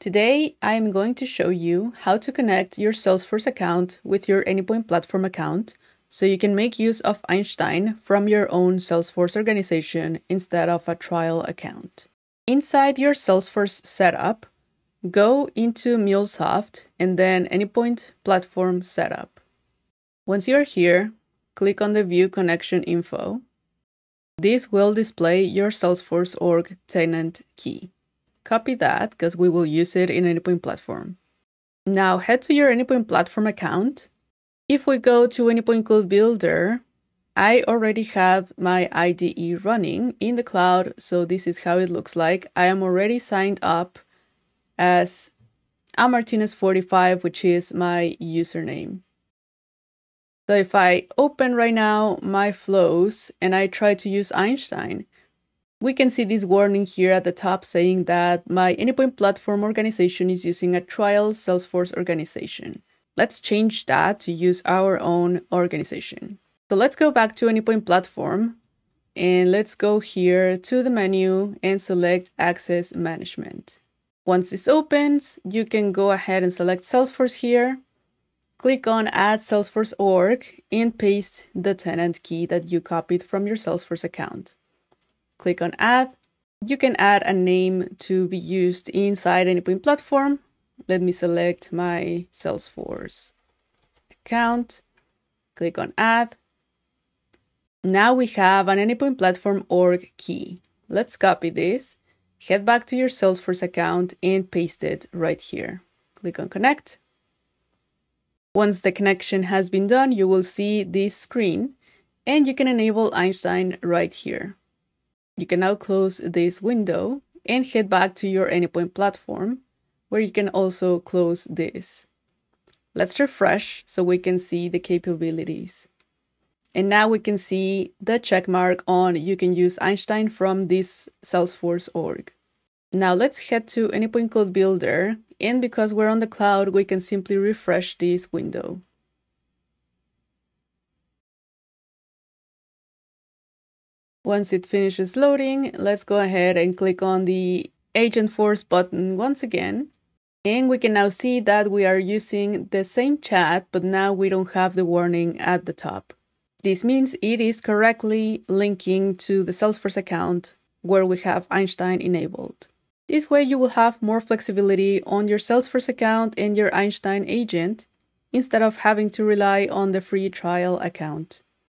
Today, I am going to show you how to connect your Salesforce account with your Anypoint Platform account so you can make use of Einstein from your own Salesforce organization instead of a trial account. Inside your Salesforce setup, go into MuleSoft and then Anypoint Platform Setup. Once you're here, click on the View Connection Info this will display your Salesforce org tenant key. Copy that because we will use it in Anypoint Platform. Now head to your Anypoint Platform account. If we go to Anypoint Code Builder, I already have my IDE running in the cloud, so this is how it looks like. I am already signed up as amartinez45, which is my username. So if I open right now my flows and I try to use Einstein, we can see this warning here at the top saying that my Anypoint platform organization is using a trial Salesforce organization. Let's change that to use our own organization. So let's go back to Anypoint platform and let's go here to the menu and select access management. Once this opens, you can go ahead and select Salesforce here Click on Add Salesforce org and paste the tenant key that you copied from your Salesforce account. Click on Add. You can add a name to be used inside Anypoint platform. Let me select my Salesforce account. Click on Add. Now we have an Anypoint platform org key. Let's copy this, head back to your Salesforce account and paste it right here. Click on Connect once the connection has been done, you will see this screen and you can enable Einstein right here. You can now close this window and head back to your Anypoint platform where you can also close this. Let's refresh so we can see the capabilities. And now we can see the check mark on you can use Einstein from this Salesforce org. Now let's head to Anypoint Code Builder and because we're on the cloud, we can simply refresh this window. Once it finishes loading, let's go ahead and click on the Agentforce button once again. And we can now see that we are using the same chat, but now we don't have the warning at the top. This means it is correctly linking to the Salesforce account where we have Einstein enabled. This way you will have more flexibility on your Salesforce account and your Einstein agent instead of having to rely on the free trial account.